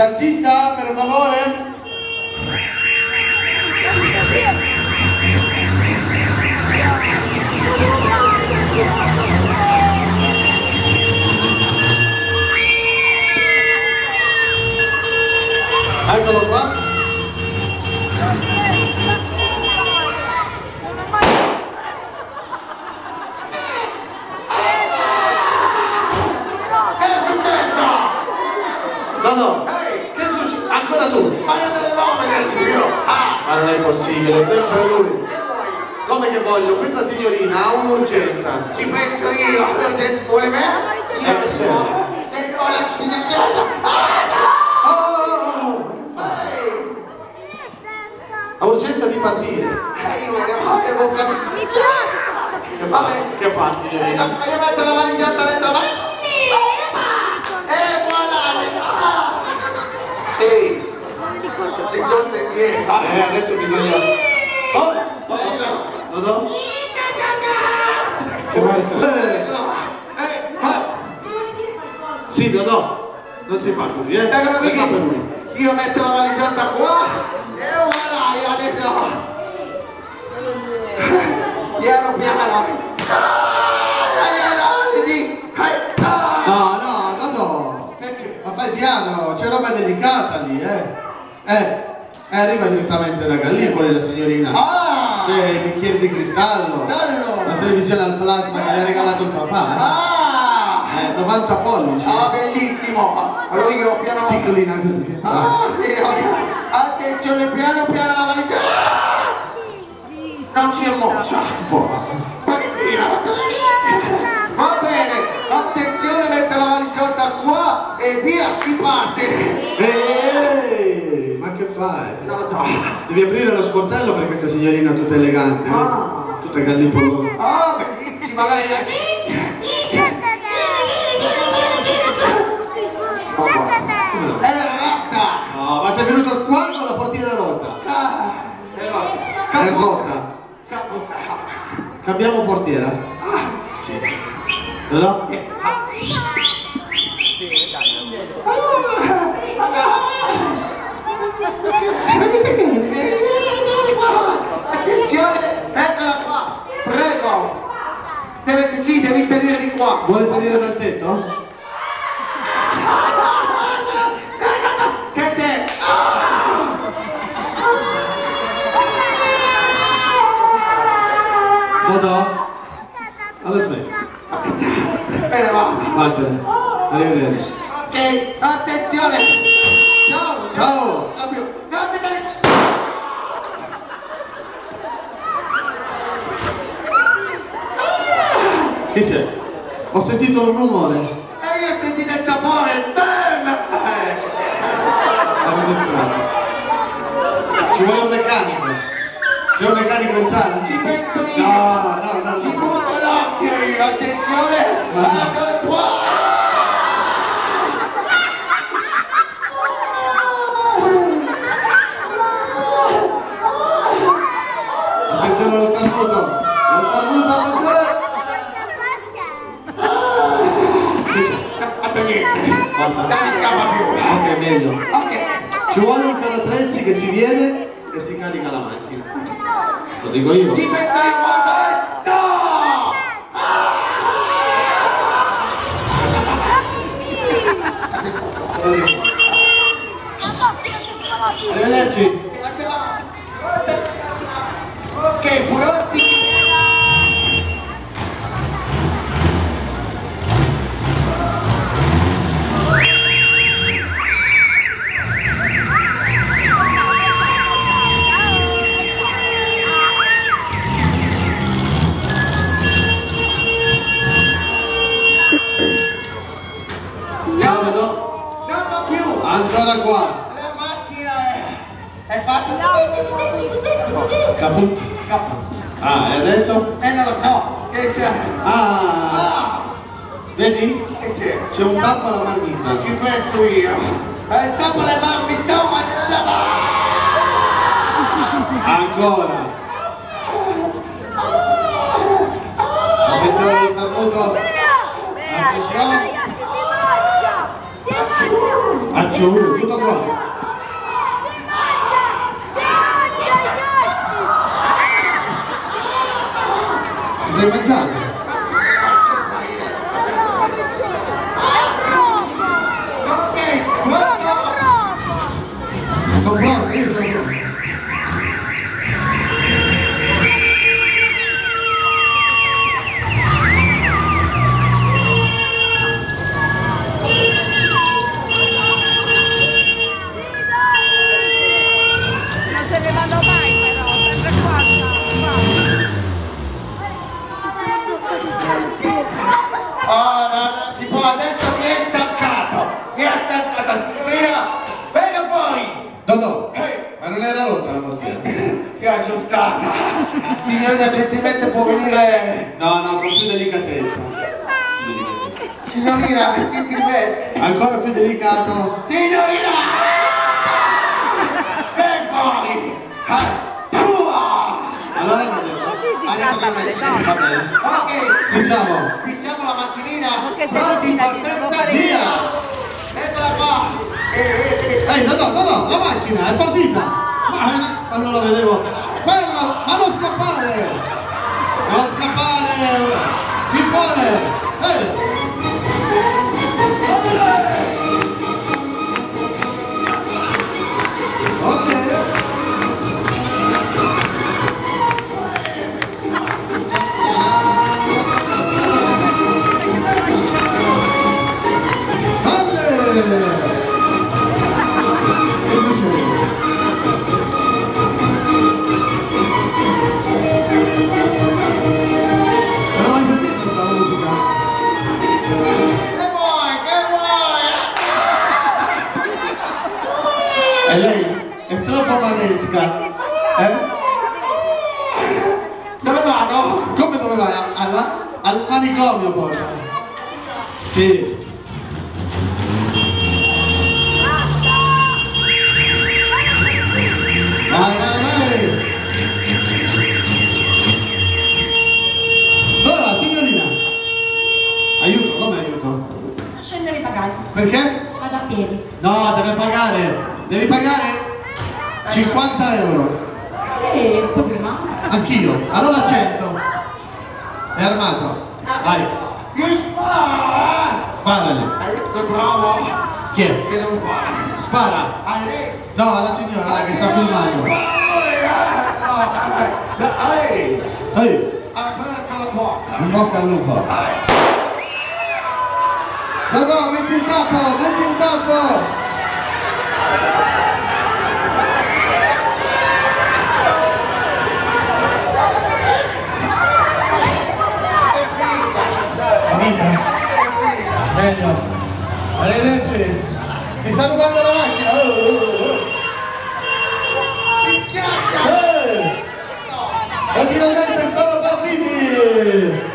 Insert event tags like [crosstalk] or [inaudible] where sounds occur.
Tassista, per favore. Eccolo qua. No, no, che succede? Ancora tu? Ma non dovevamo vederci io! Ah! Ma non è possibile, sempre lui. Come che voglio? Questa signorina ha un'urgenza. Ci penso io! Se vuole me? Io Eh, certo. Se vuole! Ah! Oh, oh. Ha urgenza di partire. Eh, io devo capire. Che fa? Che fa, Eh, signorina? ma io metto la valigetta dentro, ma... E voilà! Ehi! La valigetta è piena! Eh, adesso bisogna... Oh, oh, oh. No. Eh, Eh. Sì, no. Non si fa così, eh. Eh, capito? Venga per lui. Io metto la valigetta qua e voilà, io adesso... Piano piano! Ah? Eh, ah. No, no, no, no. Ma fai piano, c'è roba delicata lì, eh. Eh, eh, arriva direttamente da Gallipoli la signorina. Ah! C'è i bicchieri di cristallo. Cristallo. La televisione al plasma che gli ha regalato il papà. Ah! Eh. Eh, 90 pollici. Ah, bellissimo! Allora io piano... Piccolina così. Ah, sì. Attenzione, piano piano la valigetta! Non si è mossa! Buona. Palettina! Va bene, attenzione, mette la valigetta qua e via si parte! Ehi, ma che fai? Non lo so. Devi aprire lo sportello per questa signorina tutta elegante. eh? Ah. Tutta Gallipoli. Ah, bellissima lei! È rotta! No, ma sei venuto qua con la portiera rotta. Ah, è rotta! È rotta. Cambiamo portiera? Ah, Sì. No? Attenzione, eccola qua, prego. Deve, sì, devi salire di qua. Vuole salire dal tetto? Che c'è? Dodò? Adesso è. Bene, va. Vattene. Arrivederci. Ok, attenzione. Ciao. Ciao. C'è? Ho sentito un rumore. E io ho sentito il sapore. Bam! Eh, Ero distratto. Ci vuole un meccanico. C'è un meccanico in sala? Ci penso io. No, no, no. Ci butto l'occhio io, attenzione. Vado qua. Ok, meglio. Ci vuole un caratrezzi che si viene e si carica la macchina. Lo dico io. Ancora qua. La macchina è... è fatta... Caput. Ah, e adesso? Eh, non lo so! Che c'è? Ah, Ah! vedi? Che c'è? C'è un tappo alla marmita. Ci penso io! E dopo le mammi, toma! Ancora. Attenzione allo starnuto. Attenzione. Azzurro, tutto qua. Ti sei mangiato? Ok, quando... Comprato, io sono... Non se ne vanno mai però, sempre qua. Oh, no, no, si può, adesso mi è stancato! Mi è stancata, signorina! Venga fuori! Dodò, Ehi, ma non era rotta la portiera? è [laughs] aggiustata! Signorina, gentilmente può venire... No, no, con più delicatezza. Signorina, gentilmente... Ancora più delicato. Signorina! Ven fuori! Ah! Allora che- le donne. Bene. Ok, Diciamo, Pigiamo la macchinina! Anche se partenza, devo fare via! Eh, eh, eh. ehi, Dodò, Dodò, la macchina è partita. Ma, ma non la vedevo. Fermalo, ma non scappare. Non scappare. Chi vuole? Ehi. Come vai? Alla- al manicomio poi. Sì. Vai, vai, vai! Dove va, signorina? Aiuto, come aiuto? Scendere i bagagli, Perché? vado a piedi. No, deve pagare. Devi pagare 50 euro. E poi prima? Anch'io. Allora 100. È armato. Vai, sparali. Adesso provo. Chi è? Che devo fare? Spara. No, alla signora che sta filmando. Ehi! In bocca al lupo. No, no, metti il capo, metti il capo. vita meglio arrivederci. Ti sta rubando la macchina? Oh, oh, oh. oh. ti schiaccia. Eh. e sono partiti.